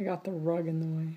I got the rug in the way.